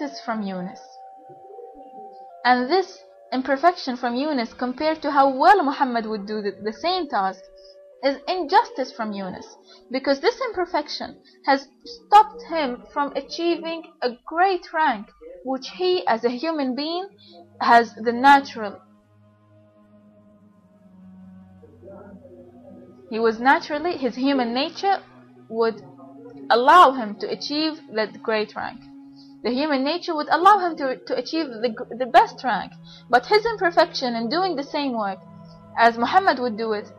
injustice from Yunus. And this imperfection from Yunus compared to how well Muhammad would do the, the same task is injustice from Yunus because this imperfection has stopped him from achieving a great rank which he as a human being has the natural he was naturally his human nature would allow him to achieve that great rank the human nature would allow him to, to achieve the, the best rank but his imperfection in doing the same work as Muhammad would do it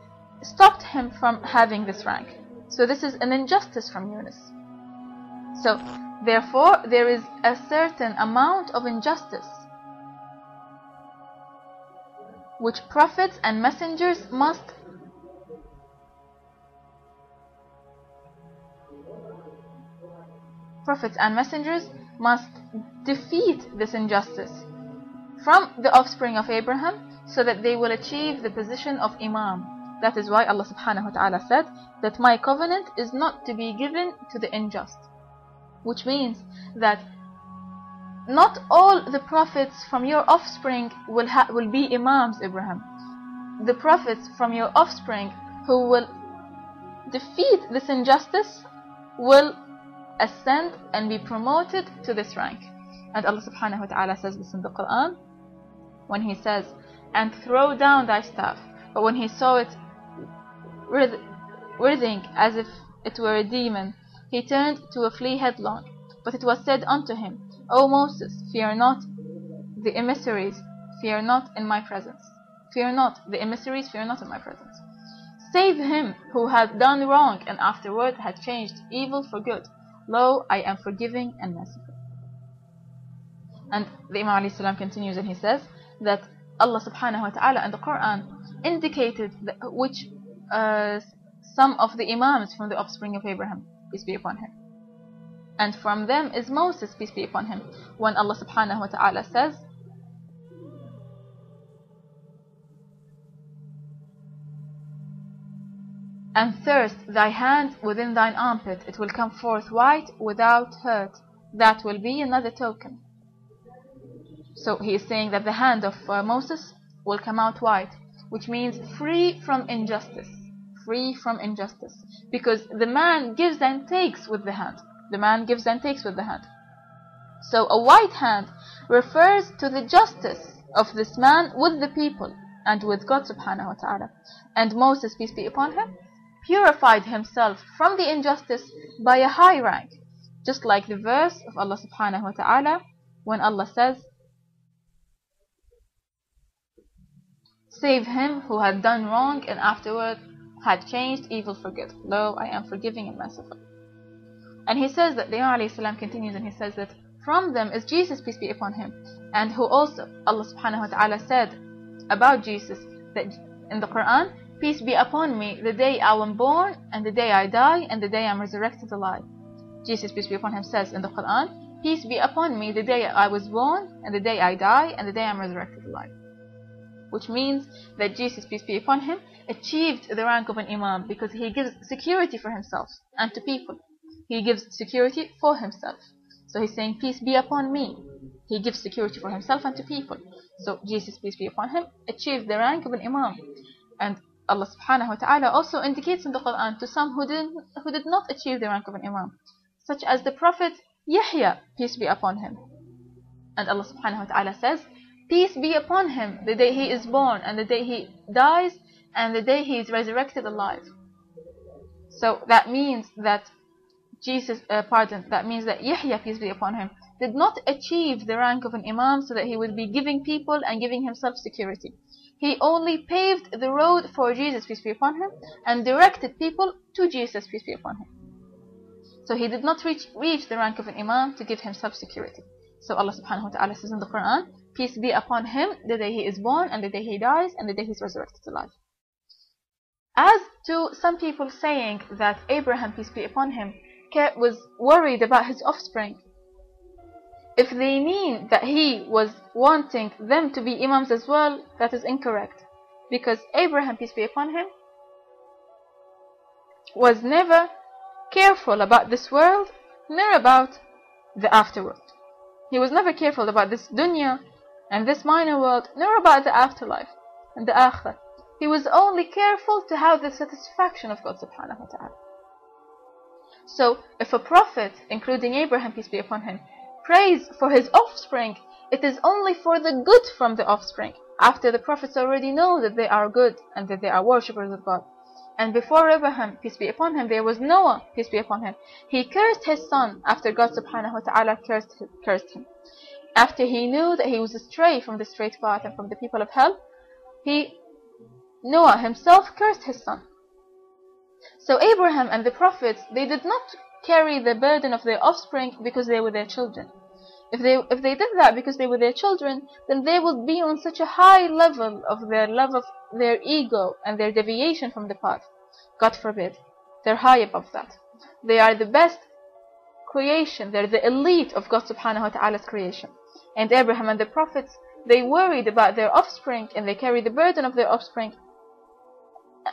stopped him from having this rank. So this is an injustice from Yunus. So therefore there is a certain amount of injustice which prophets and messengers must prophets and messengers must defeat this injustice from the offspring of Abraham so that they will achieve the position of Imam that is why Allah subhanahu wa ta'ala said that my covenant is not to be given to the unjust. Which means that not all the prophets from your offspring will, will be Imams, Abraham. The prophets from your offspring who will defeat this injustice will ascend and be promoted to this rank. And Allah subhanahu wa ta'ala says this in the Quran when He says, And throw down thy staff. But when he saw it writhing as if it were a demon. He turned to flee headlong. But it was said unto him, O Moses, fear not the emissaries, fear not in my presence. Fear not the emissaries, fear not in my presence. Save him who hath done wrong and afterward hath changed evil for good. Lo, I am forgiving and merciful. And the Imam salam continues and he says that Allah subhanahu wa ta'ala in the Quran indicated which uh, some of the Imams from the offspring of Abraham, peace be upon him. And from them is Moses, peace be upon him, when Allah subhanahu wa ta'ala says, And thirst thy hand within thine armpit, it will come forth white without hurt. That will be another token. So he is saying that the hand of uh, Moses will come out white, which means free from injustice free from injustice because the man gives and takes with the hand the man gives and takes with the hand so a white hand refers to the justice of this man with the people and with God subhanahu wa ta'ala and Moses peace be upon him purified himself from the injustice by a high rank just like the verse of Allah subhanahu wa ta'ala when Allah says save him who had done wrong and afterward had changed evil for good. Lo, I am forgiving and merciful. And he says that the Imam continues and he says that from them is Jesus, peace be upon him, and who also Allah subhanahu wa ta'ala said about Jesus that in the Quran, peace be upon me the day I am born and the day I die and the day I am resurrected alive. Jesus, peace be upon him, says in the Quran, peace be upon me the day I was born and the day I die and the day I am resurrected alive. Which means that Jesus, peace be upon him, achieved the rank of an imam because he gives security for himself and to people. He gives security for himself. So he's saying, peace be upon me. He gives security for himself and to people. So Jesus, peace be upon him, achieved the rank of an imam. And Allah subhanahu wa ta'ala also indicates in the Quran to some who, didn't, who did not achieve the rank of an imam, such as the Prophet Yahya, peace be upon him. And Allah subhanahu wa ta'ala says, Peace be upon him the day he is born and the day he dies and the day he is resurrected alive. So that means that Jesus, uh, pardon, that means that Yahya, peace be upon him, did not achieve the rank of an imam so that he would be giving people and giving himself security. He only paved the road for Jesus, peace be upon him, and directed people to Jesus, peace be upon him. So he did not reach, reach the rank of an imam to give himself security. So Allah subhanahu wa ta'ala says in the Quran, peace be upon him the day he is born and the day he dies and the day he is resurrected to life. As to some people saying that Abraham, peace be upon him, was worried about his offspring, if they mean that he was wanting them to be imams as well, that is incorrect. Because Abraham, peace be upon him, was never careful about this world nor about the afterworld. He was never careful about this dunya and this minor world, nor about the afterlife and the akhirah. He was only careful to have the satisfaction of God subhanahu wa ta'ala. So, if a prophet, including Abraham, peace be upon him, prays for his offspring, it is only for the good from the offspring, after the prophets already know that they are good and that they are worshippers of God. And before Abraham, peace be upon him, there was Noah, peace be upon him. He cursed his son after God subhanahu wa ta'ala cursed, cursed him. After he knew that he was astray from the straight path and from the people of hell, he, Noah himself cursed his son. So Abraham and the prophets, they did not carry the burden of their offspring because they were their children. If they, if they did that because they were their children, then they would be on such a high level of their love of their ego and their deviation from the path. God forbid. They're high above that. They are the best creation. They're the elite of God subhanahu wa ta'ala's creation. And Abraham and the prophets, they worried about their offspring and they carried the burden of their offspring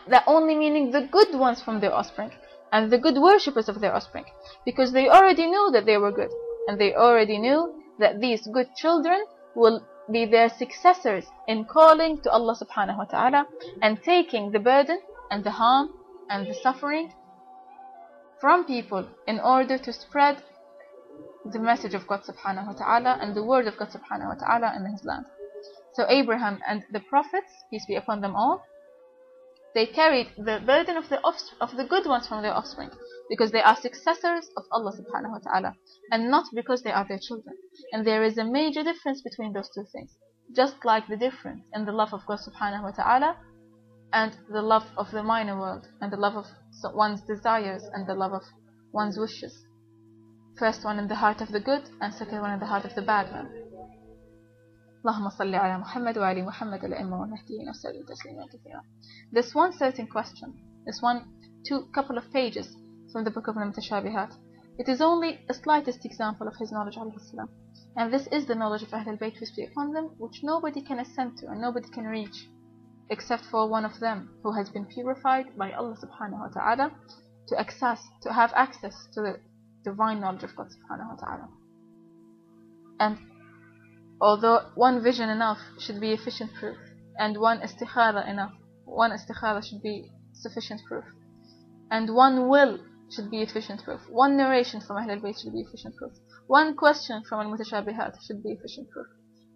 that only meaning the good ones from their offspring and the good worshippers of their offspring because they already knew that they were good and they already knew that these good children will be their successors in calling to Allah subhanahu wa ta'ala and taking the burden and the harm and the suffering from people in order to spread the message of God subhanahu wa ta'ala and the word of God subhanahu wa ta'ala in his land. So Abraham and the prophets, peace be upon them all, they carried the burden of the of the good ones from their offspring because they are successors of Allah subhanahu wa ta'ala and not because they are their children. And there is a major difference between those two things. Just like the difference in the love of God subhanahu wa ta'ala and the love of the minor world and the love of one's desires and the love of one's wishes. First one in the heart of the good and second one in the heart of the bad one. اللهم صل على محمد وعلى محمد الأئمة والمهديين وسلم تسليما كثيرا. This one certain question, this one two couple of pages from the book of Al-Mutashabihat, it is only a slightest example of his knowledge alayhi salam. And this is the knowledge of Ahl al-Bayt peace be upon them, which nobody can ascend to and nobody can reach, except for one of them who has been purified by Allah subhanahu wa ta'ala to access, to have access to the divine knowledge of God subhanahu wa ta'ala. And although one vision enough should be efficient proof and one istikhara enough one istikhara should be sufficient proof and one will should be efficient proof one narration from Ahlul Bayt should be efficient proof one question from Al-Mutashabihat should be efficient proof.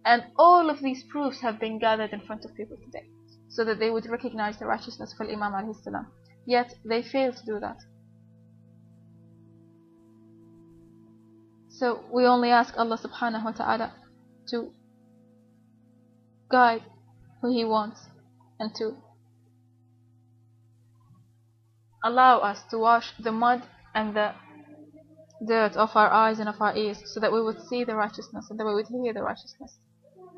And all of these proofs have been gathered in front of people today so that they would recognize the righteousness of Imam alayhi salam. Yet they fail to do that. So we only ask Allah subhanahu wa ta'ala to guide who He wants and to allow us to wash the mud and the dirt off our eyes and of our ears so that we would see the righteousness and that we would hear the righteousness.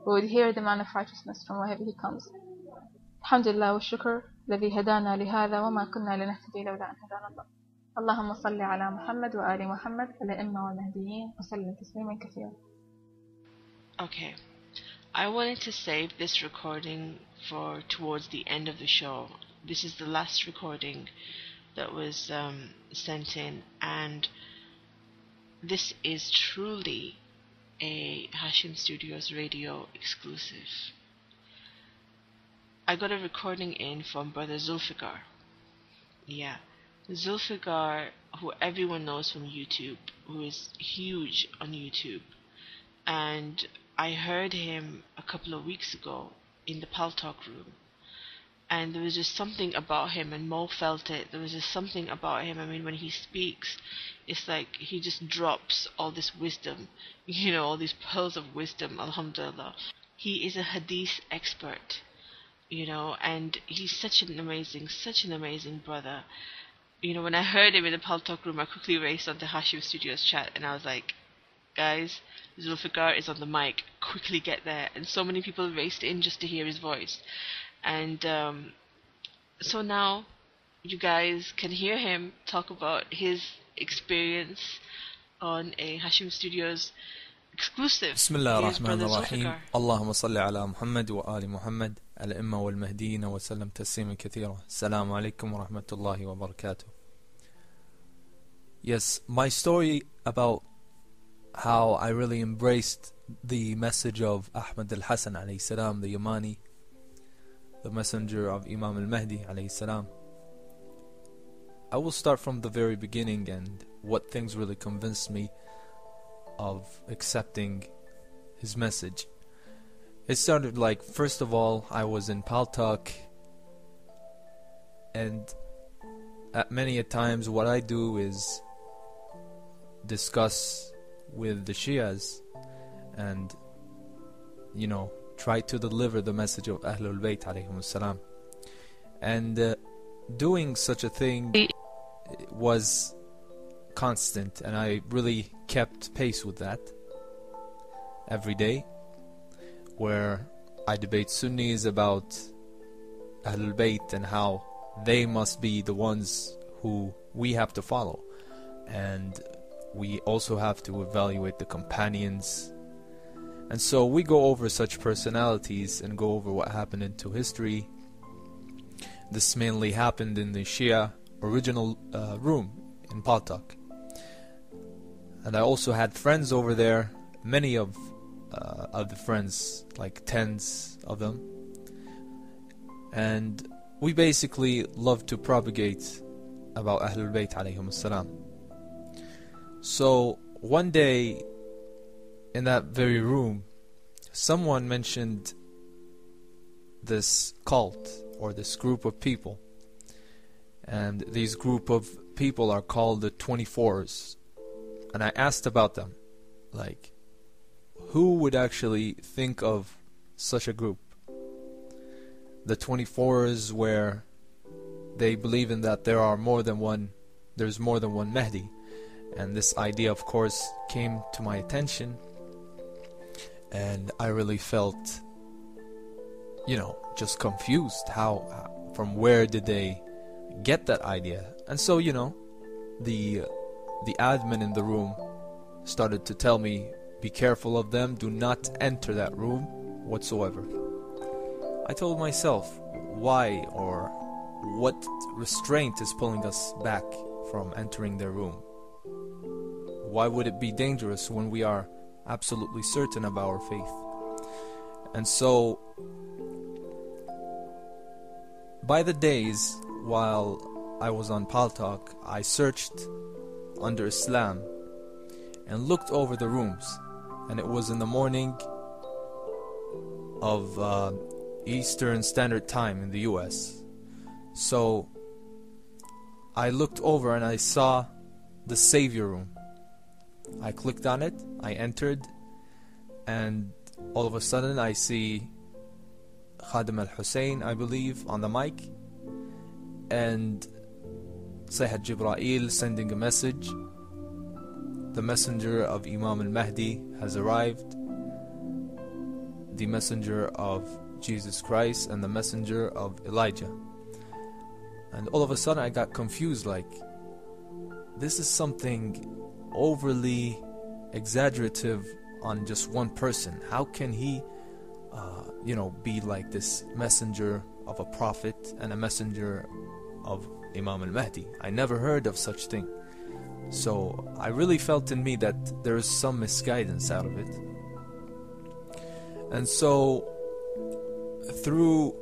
We would hear the man of righteousness from wherever he comes. الحمد لله والشكر الذي هدانا لهذا وما كنا لنهتدي لولا أن هدانا الله اللهم صل على محمد وآل محمد الأئمة والمهديين وسلم تسليما كثيرا Okay. I wanted to save this recording for towards the end of the show. This is the last recording that was um, sent in, and this is truly a Hashem Studios radio exclusive. I got a recording in from Brother Zulfikar. Yeah. Zulfikar, who everyone knows from YouTube, who is huge on YouTube. And I heard him a couple of weeks ago in the Paltalk room. And there was just something about him, and Mo felt it. There was just something about him. I mean, when he speaks, it's like he just drops all this wisdom, you know, all these pearls of wisdom, alhamdulillah. He is a hadith expert, you know, and he's such an amazing, such an amazing brother. You know, when I heard him in the Paltalk room, I quickly raced onto Hashem Studios chat, and I was like, guys, Zulfikar is on the mic. Quickly get there. And so many people raced in just to hear his voice. And um, so now you guys can hear him talk about his experience on a Hashem Studios exclusive. بسم الله الرحمن الرحيم اللهم صل على محمد وآل محمد الأئمة والمهديين وسلم تسليما كثيرا السلام عليكم ورحمة الله وبركاته Yes, my story about how I really embraced the message of Ahmad al-Hasan alayhi salam, the Yamani, the messenger of Imam al-Mahdi alayhi salam. I will start from the very beginning and what things really convinced me of accepting his message. It started like, first of all, I was in Paltalk, and at many a times what I do is discuss with the Shias and, you know, try to deliver the message of Ahlul Bayt salam. And uh, doing such a thing was constant, and I really kept pace with that every day, where I debate Sunnis about Ahlul Bayt and how they must be the ones who we have to follow. And we also have to evaluate the companions. And so we go over such personalities and go over what happened into history. This mainly happened in the Shia original uh, room in Paltalk. And I also had friends over there, many of uh, of the friends, like tens of them. And we basically love to propagate about Ahlul Bayt alayhim salam. So one day in that very room, someone mentioned this cult or this group of people. And these group of people are called the 24s and I asked about them. Like, who would actually think of such a group? The 24s, where they believe in that there are more than one, there's more than one Mahdi. And this idea, of course, came to my attention. And I really felt, you know, just confused. How, uh, from where did they get that idea? And so, you know, the the admin in the room started to tell me, be careful of them, do not enter that room whatsoever. I told myself, why or what restraint is pulling us back from entering their room? Why would it be dangerous when we are absolutely certain of our faith? And so, by the days while I was on Paltalk, I searched under Islam and looked over the rooms, and it was in the morning of uh, Eastern Standard Time in the US. So I looked over and I saw the Savior room. I clicked on it, I entered, and all of a sudden I see Khadim al Hussein, I believe, on the mic, and Sayyid Jibra'il sending a message. The messenger of Imam al-Mahdi has arrived. The messenger of Jesus Christ and the messenger of Elijah. And all of a sudden I got confused like this is something overly exaggerative on just one person. How can he uh, you know be like this messenger of a prophet and a messenger of Imam al-Mahdi. I never heard of such thing. So I really felt in me that there is some misguidance out of it. And so through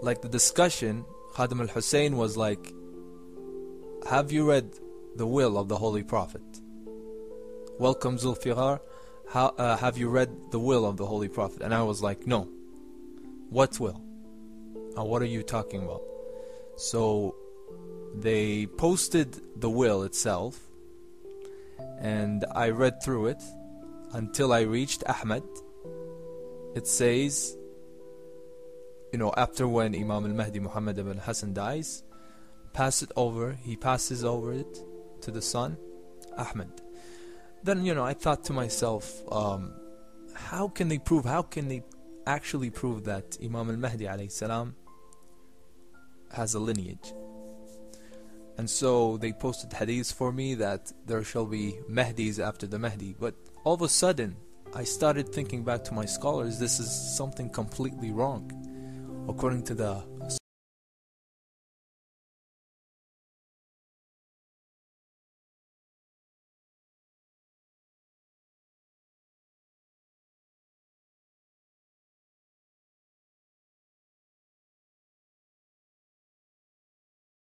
like the discussion, Khadim al-Hussein was like, have you read the will of the Holy Prophet? Welcome Zulfiqar. How, uh, have you read the will of the Holy Prophet? And I was like, no. What will? Uh, what are you talking about? So they posted the will itself, and I read through it until I reached Ahmed. It says, you know, after when Imam al Mahdi Muhammad ibn Hassan dies, pass it over, he passes over it to the son, Ahmed. Then, you know, I thought to myself, um, how can they prove, how can they actually prove that Imam al Mahdi alayhi salam has a lineage? And so they posted hadiths for me that there shall be Mahdis after the Mahdi. But all of a sudden, I started thinking back to my scholars, this is something completely wrong. According to the